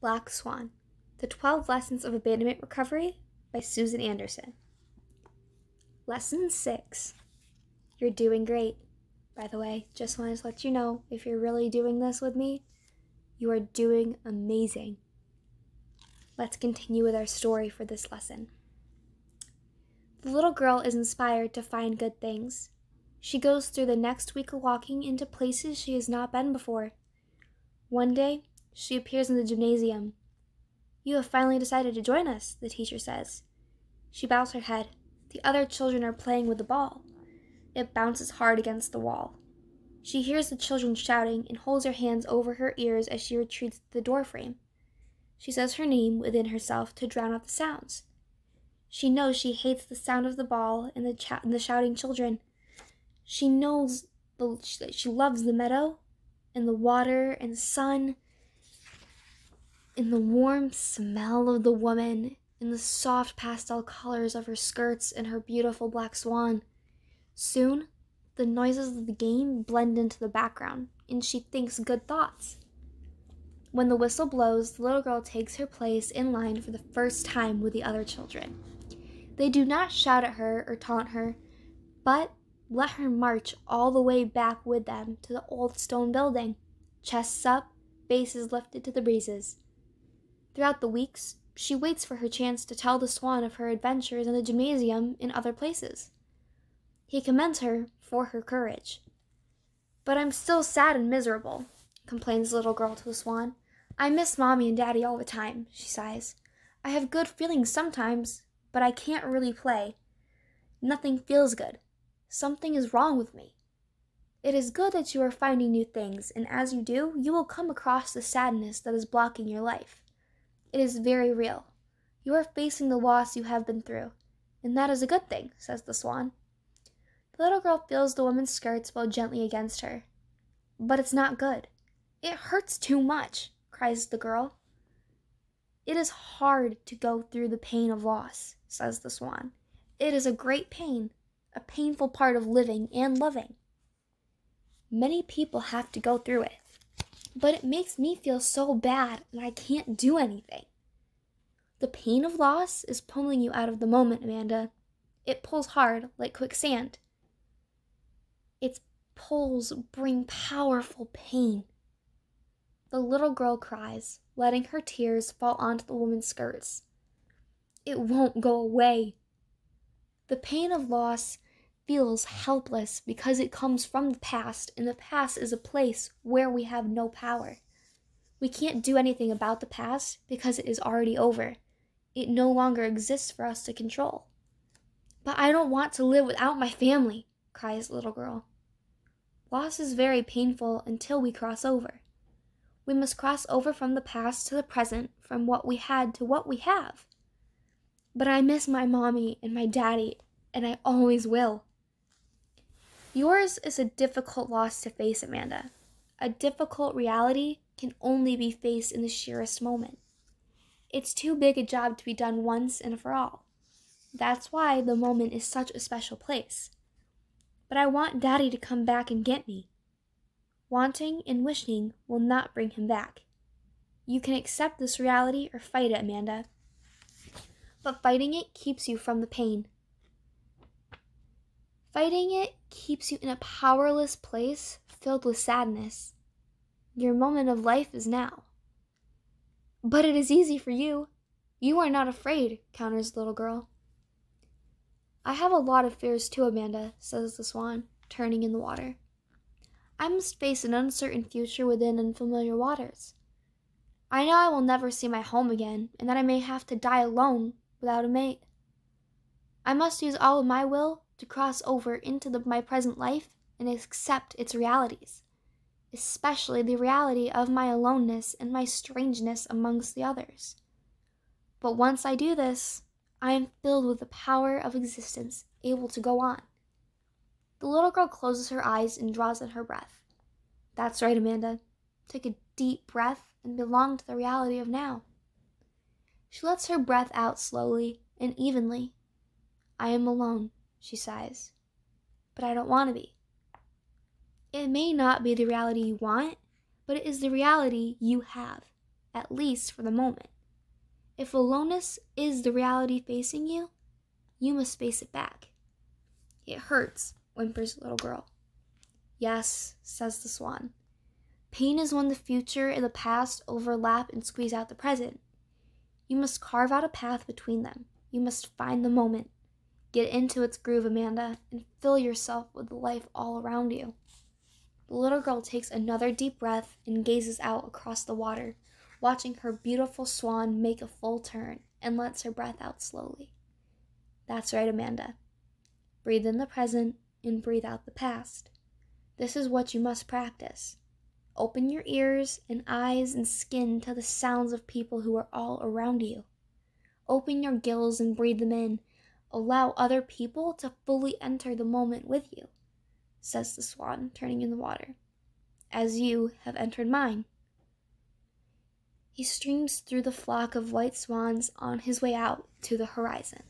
Black Swan The 12 Lessons of Abandonment Recovery by Susan Anderson. Lesson 6 You're doing great. By the way, just wanted to let you know if you're really doing this with me, you are doing amazing. Let's continue with our story for this lesson. The little girl is inspired to find good things. She goes through the next week of walking into places she has not been before. One day, she appears in the gymnasium. You have finally decided to join us, the teacher says. She bows her head. The other children are playing with the ball. It bounces hard against the wall. She hears the children shouting and holds her hands over her ears as she retreats to the doorframe. She says her name within herself to drown out the sounds. She knows she hates the sound of the ball and the, ch- and the shouting children. She knows the, she loves the meadow and the water and the sun and the warm smell of the woman in the soft pastel colors of her skirts and her beautiful black swan. Soon, the noises of the game blend into the background, and she thinks good thoughts. When the whistle blows, the little girl takes her place in line for the first time with the other children. They do not shout at her or taunt her, but let her march all the way back with them to the old stone building, chests up, faces lifted to the breezes. Throughout the weeks, she waits for her chance to tell the swan of her adventures in the gymnasium and other places. He commends her for her courage. But I'm still sad and miserable, complains the little girl to the swan. I miss mommy and daddy all the time, she sighs. I have good feelings sometimes, but I can't really play. Nothing feels good. Something is wrong with me. It is good that you are finding new things, and as you do, you will come across the sadness that is blocking your life. It is very real. You are facing the loss you have been through, and that is a good thing, says the swan. The little girl feels the woman's skirts blow gently against her. But it's not good. It hurts too much, cries the girl. It is hard to go through the pain of loss, says the swan. It is a great pain, a painful part of living and loving. Many people have to go through it, but it makes me feel so bad and I can't do anything. The pain of loss is pulling you out of the moment, Amanda. It pulls hard like quicksand. Its pulls bring powerful pain. The little girl cries, letting her tears fall onto the woman's skirts. It won't go away. The pain of loss feels helpless because it comes from the past, and the past is a place where we have no power. We can't do anything about the past because it is already over. It no longer exists for us to control. But I don't want to live without my family, cries the little girl. Loss is very painful until we cross over. We must cross over from the past to the present, from what we had to what we have. But I miss my mommy and my daddy, and I always will. Yours is a difficult loss to face, Amanda. A difficult reality can only be faced in the sheerest moment. It's too big a job to be done once and for all. That's why the moment is such a special place. But I want Daddy to come back and get me. Wanting and wishing will not bring him back. You can accept this reality or fight it, Amanda. But fighting it keeps you from the pain. Fighting it keeps you in a powerless place filled with sadness. Your moment of life is now. But it is easy for you. You are not afraid, counters the little girl. I have a lot of fears too, Amanda, says the swan, turning in the water. I must face an uncertain future within unfamiliar waters. I know I will never see my home again, and that I may have to die alone without a mate. I must use all of my will to cross over into the, my present life and accept its realities, especially the reality of my aloneness and my strangeness amongst the others. But once I do this, I am filled with the power of existence, able to go on. The little girl closes her eyes and draws in her breath. That's right, Amanda. Take a deep breath and belong to the reality of now. She lets her breath out slowly and evenly. I am alone she sighs. But I don't want to be. It may not be the reality you want, but it is the reality you have at least for the moment. If aloneness is the reality facing you, you must face it back. It hurts, whimpers the little girl. Yes, says the swan. Pain is when the future and the past overlap and squeeze out the present. You must carve out a path between them. You must find the moment. Get into its groove, Amanda, and fill yourself with the life all around you. The little girl takes another deep breath and gazes out across the water, watching her beautiful swan make a full turn and lets her breath out slowly. That's right, Amanda. Breathe in the present and breathe out the past. This is what you must practice. Open your ears and eyes and skin to the sounds of people who are all around you. Open your gills and breathe them in. Allow other people to fully enter the moment with you, says the swan, turning in the water, as you have entered mine. He streams through the flock of white swans on his way out to the horizon.